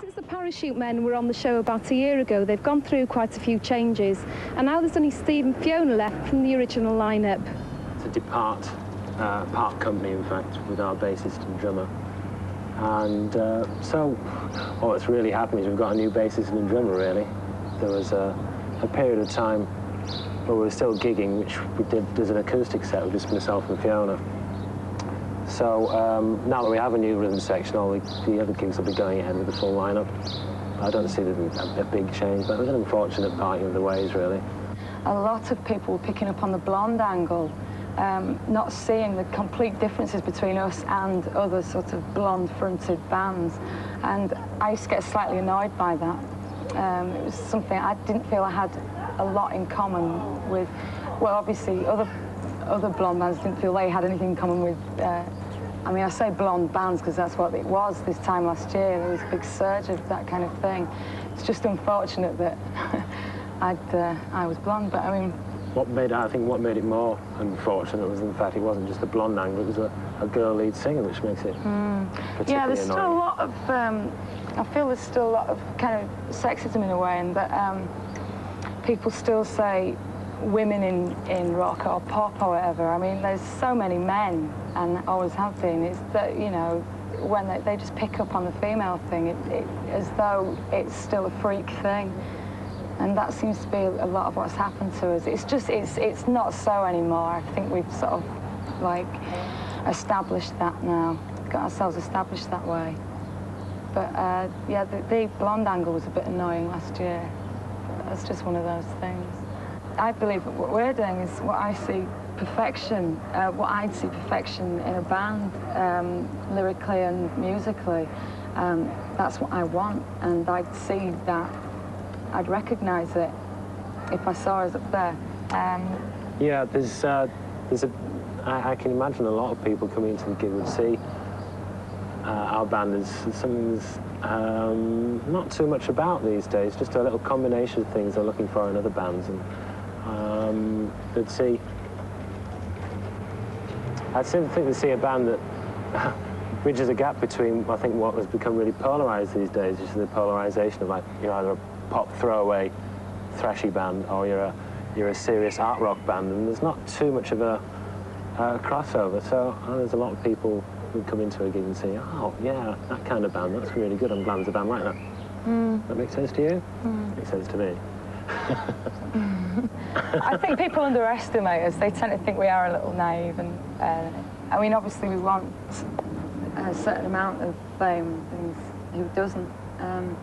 Since the Parachute Men were on the show about a year ago, they've gone through quite a few changes, and now there's only Steve and Fiona left from the original lineup. to depart uh, part company, in fact, with our bassist and drummer. And uh, so, what's really happened is we've got a new bassist and drummer, really. There was a, a period of time where we were still gigging, which we did as an acoustic set with just myself and Fiona. So um, now that we have a new rhythm section, all the, the other gigs will be going ahead with the full lineup. I don't see a, a big change, but it was an unfortunate parting of the ways, really. a lot of people were picking up on the blonde angle, um, not seeing the complete differences between us and other sort of blonde-fronted bands. And I used to get slightly annoyed by that. Um, it was something I didn't feel I had a lot in common with, well, obviously, other, other blonde bands didn't feel they had anything in common with, uh, I mean, I say blonde bands because that's what it was this time last year. There was a big surge of that kind of thing. It's just unfortunate that I'd, uh, I was blonde, but I mean, What made I think what made it more unfortunate was the fact it wasn't just a blonde angle; it was a, a girl lead singer, which makes it particularly Yeah, there's still a lot of, um, I feel there's still a lot of kind of sexism in a way, and that um, people still say women in, in rock or pop or whatever. I mean, there's so many men, and always have been. It's that, you know, when they, they just pick up on the female thing, it, it, as though it's still a freak thing. And that seems to be a lot of what's happened to us. It's just, it's, it's not so anymore. I think we've sort of, like, established that now, got ourselves established that way. But, uh, yeah, the, the blonde angle was a bit annoying last year. That's just one of those things. I believe that what we're doing is what I see perfection, uh, what I'd see perfection in a band, um, lyrically and musically. Um, that's what I want, and I'd see that, I'd recognise it if I saw us up there. Um, Yeah, there's, uh, there's a, I, I can imagine a lot of people coming into the gig would see uh, our band as something that's um, not too much about these days, just a little combination of things they're looking for in other bands. And um, they'd see, I think they'd see a band that bridges a gap between, I think, what has become really polarized these days, which is the polarization of like, you're either a pop throwaway thrashy band or you're a, you're a serious art rock band, and there's not too much of a, a crossover. So uh, there's a lot of people who come into a gig and say, oh, yeah, that kind of band, that's really good. I'm glad there's a band like that. That makes sense to you? Makes sense to me. I think people underestimate us. They tend to think we are a little naive, and uh, I mean, obviously, we want a certain amount of fame and things. Who doesn't? Um,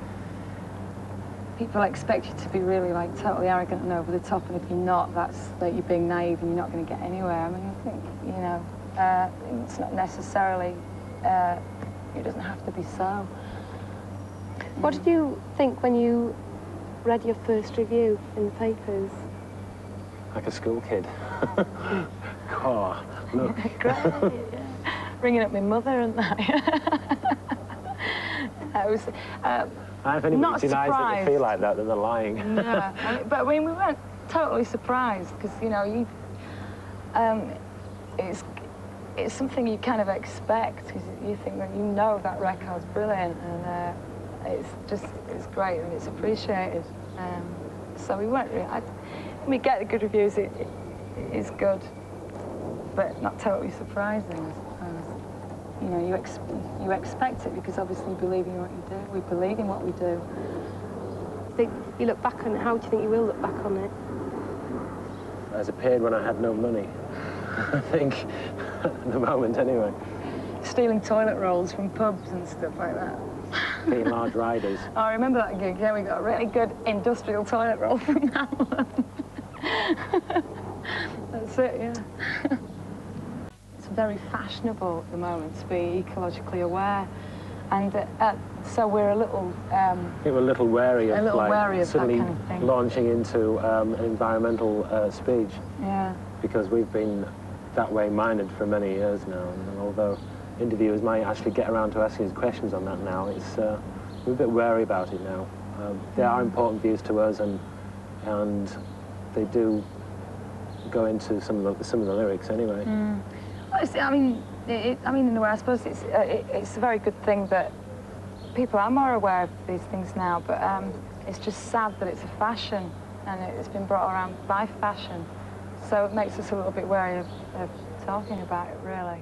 people expect you to be really like totally arrogant and over the top, and if you're not, that's that you're being naive and you're not going to get anywhere. I mean, I think you know, uh, it's not necessarily. Uh, it doesn't have to be so. What did you think when you read your first review in the papers? Like a school kid. God, look. Great. Ringing up my mother and that. I was. Uh, If anybody Not denies that surprised. feel like that, then they're lying. yeah, I mean, but I mean, we weren't totally surprised because you know you, um, it's it's something you kind of expect because you think that you know that record's brilliant and uh, it's just it's great and it's appreciated. Um, so we weren't. Really, I, we get the good reviews. It, it is good, but not totally surprising. I suppose. You know, you ex you expect it because obviously you believe in what you do. We believe in what we do. Think you look back on it. How do you think you will look back on it? There's a period when I had no money. I think, at the moment anyway. stealing toilet rolls from pubs and stuff like that. Being large riders. Oh, I remember that gig. Yeah, we got a really good industrial toilet roll from that one. That's it, yeah. it's very fashionable at the moment to be ecologically aware. And uh, uh, so we're a little, um, I think we're a little wary of A little like wary of suddenly kind of launching into um, an environmental uh, speech yeah. because we've been that way minded for many years now. And although interviewers might actually get around to asking us questions on that now, it's uh, we're a bit wary about it now. Um, they are important views to us, and and they do go into some of the some of the lyrics anyway. It's- I mean, it, I mean, in a way, I suppose it's uh, it, it's a very good thing that people are more aware of these things now, but um, it's just sad that it's a fashion and it's been brought around by fashion. So it makes us a little bit wary of, of talking about it, really.